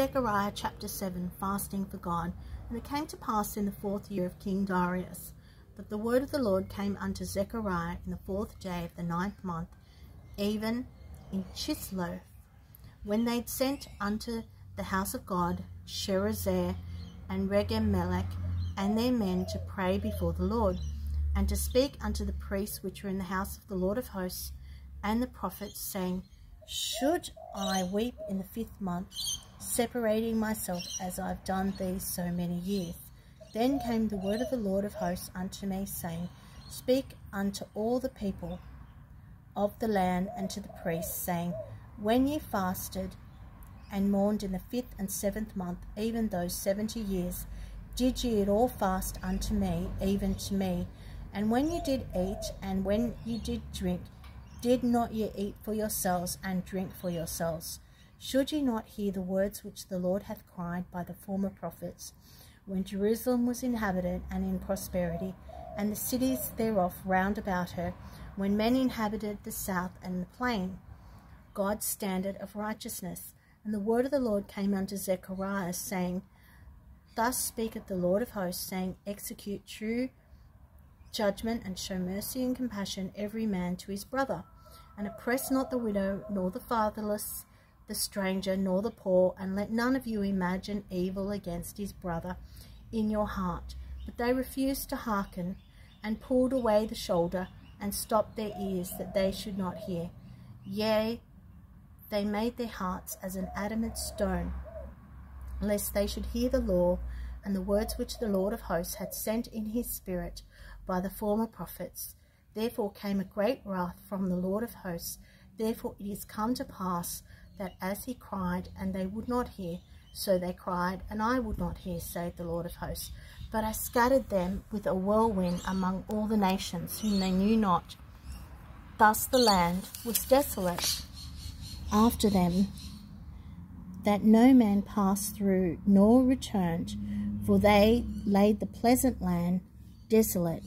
Zechariah chapter 7 Fasting for God. And it came to pass in the fourth year of King Darius that the word of the Lord came unto Zechariah in the fourth day of the ninth month, even in Chisloth, when they'd sent unto the house of God Sherezer and Regem and their men to pray before the Lord, and to speak unto the priests which were in the house of the Lord of hosts, and the prophets, saying, Should I weep in the fifth month, separating myself as I've done these so many years? Then came the word of the Lord of hosts unto me, saying, Speak unto all the people of the land and to the priests, saying, When ye fasted and mourned in the fifth and seventh month, even those seventy years, did ye at all fast unto me, even to me? And when ye did eat, and when ye did drink, did not ye eat for yourselves and drink for yourselves? Should ye not hear the words which the Lord hath cried by the former prophets, when Jerusalem was inhabited and in prosperity, and the cities thereof round about her, when men inhabited the south and the plain, God's standard of righteousness? And the word of the Lord came unto Zechariah, saying, Thus speaketh the Lord of hosts, saying, Execute true judgment and show mercy and compassion every man to his brother, and oppress not the widow, nor the fatherless, the stranger, nor the poor, and let none of you imagine evil against his brother in your heart. But they refused to hearken, and pulled away the shoulder, and stopped their ears, that they should not hear. Yea, they made their hearts as an adamant stone, lest they should hear the law and the words which the Lord of hosts had sent in his spirit by the former prophets. Therefore came a great wrath from the Lord of hosts. Therefore it is come to pass that as he cried, and they would not hear, so they cried, and I would not hear, saith the Lord of hosts. But I scattered them with a whirlwind among all the nations, whom they knew not. Thus the land was desolate after them, that no man passed through nor returned, for they laid the pleasant land desolate